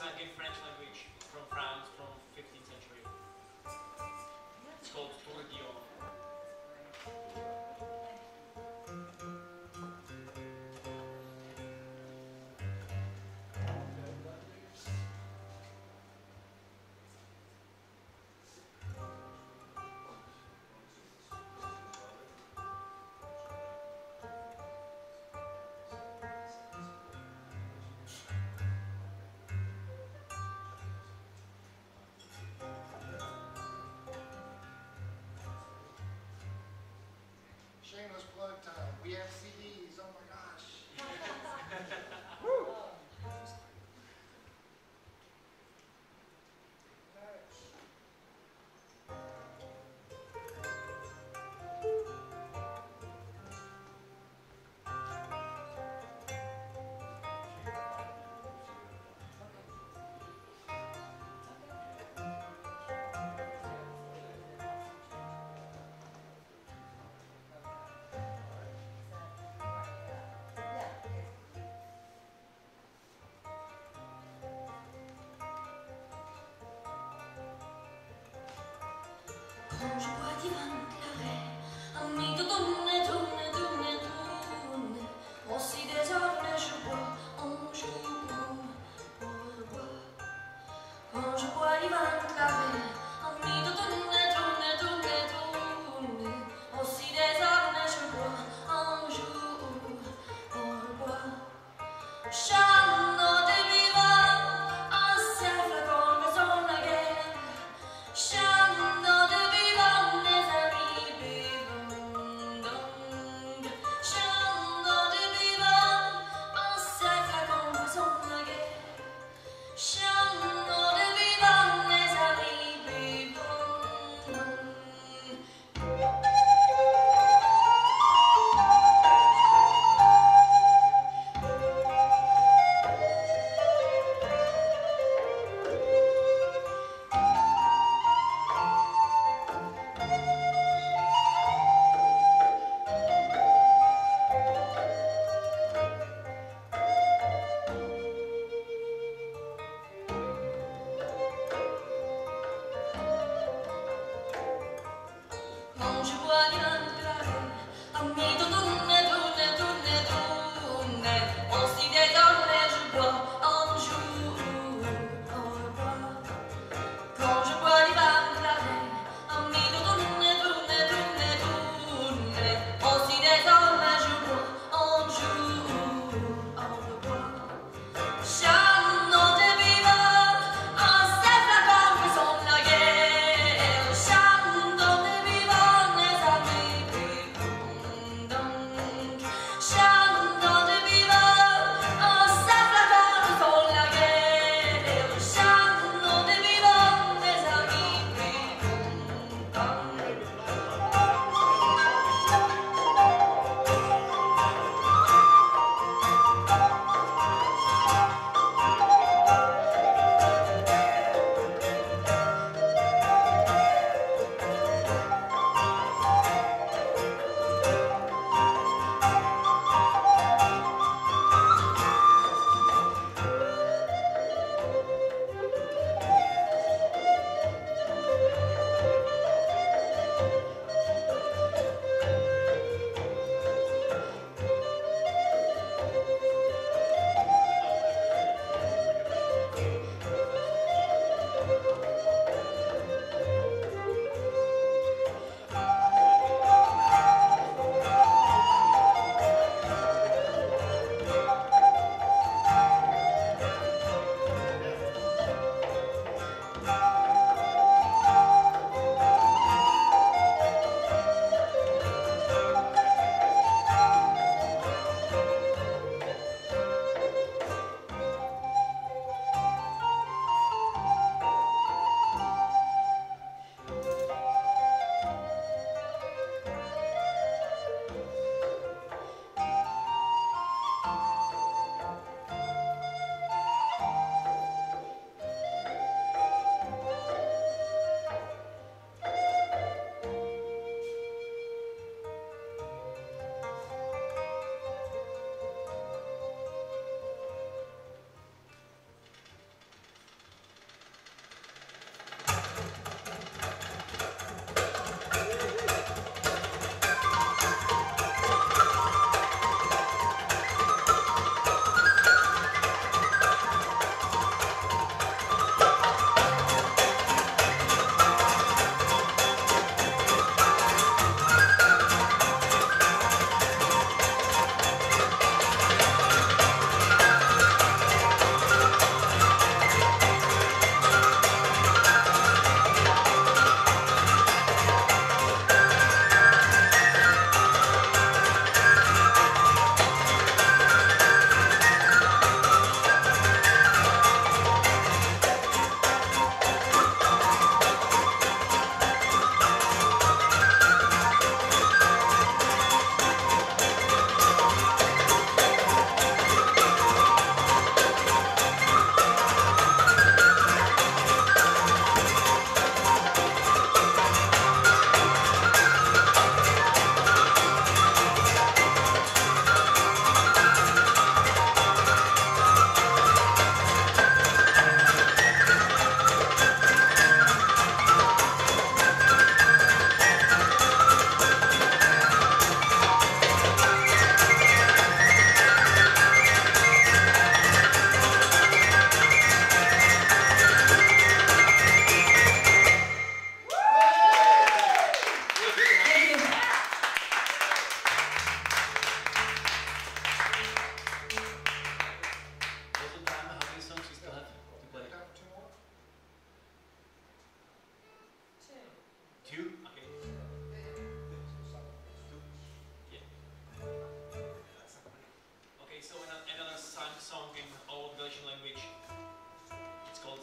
French language from France from 15th century. It's called Tourdion. 是多的地方。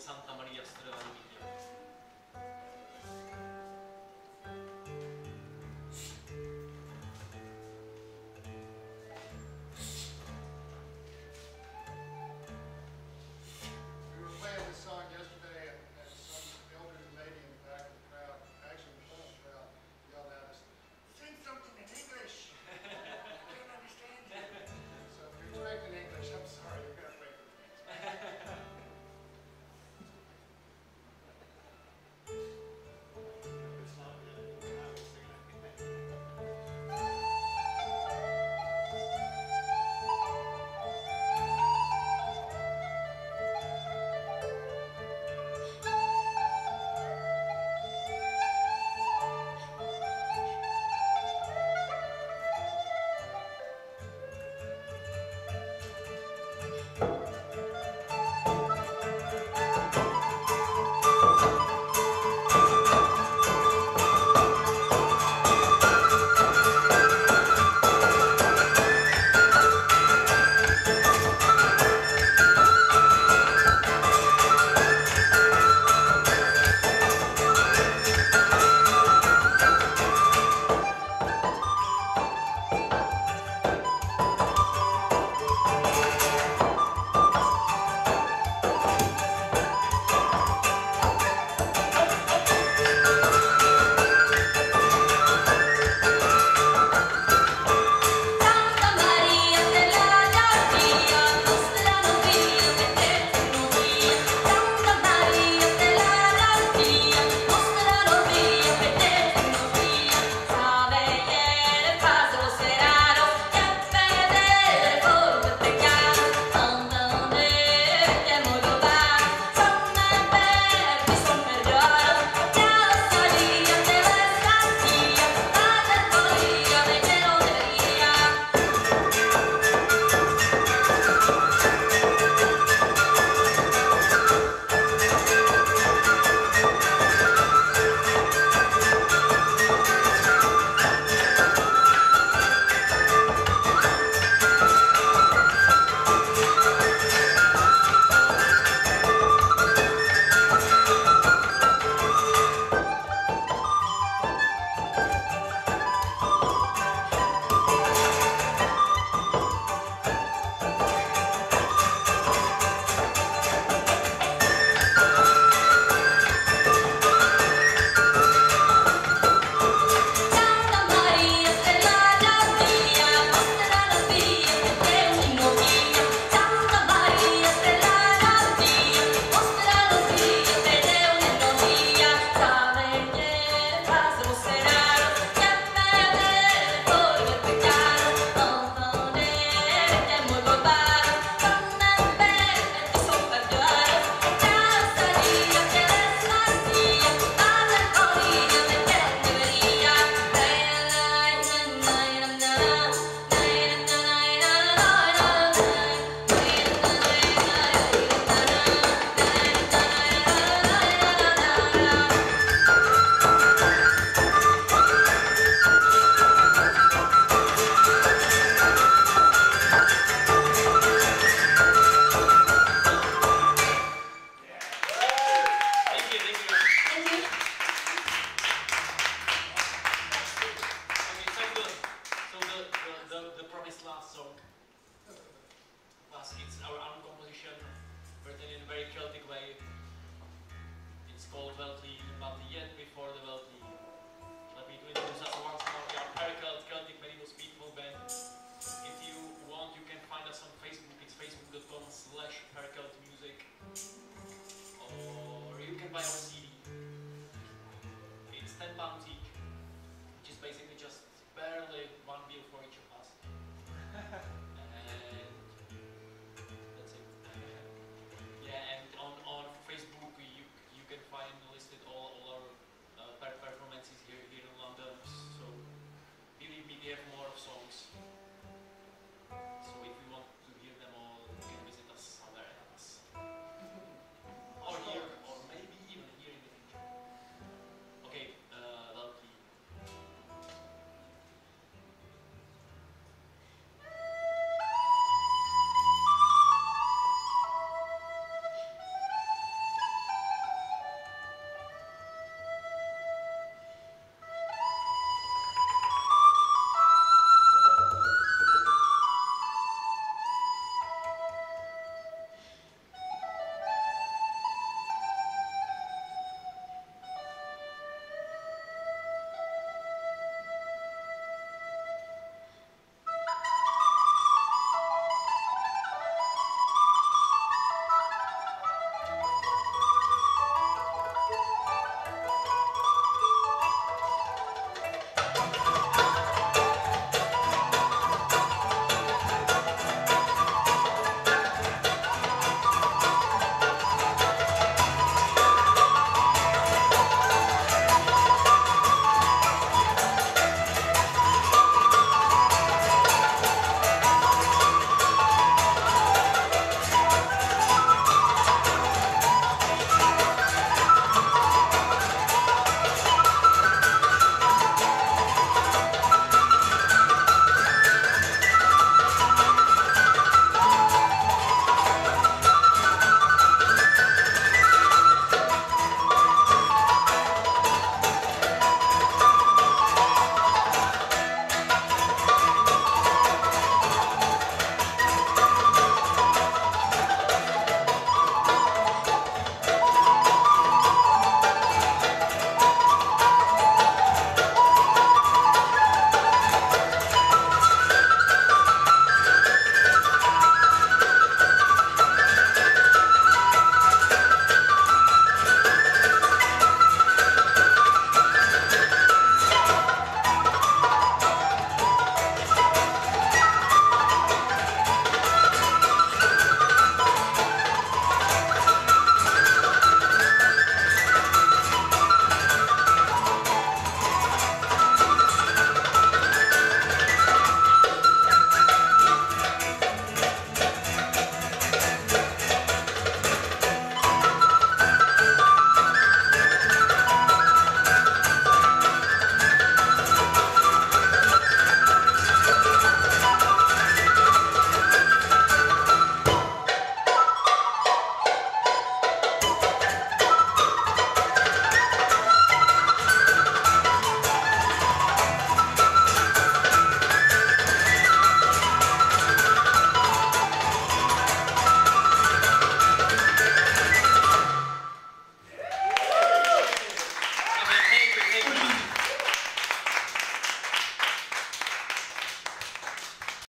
Santa Maria Strela di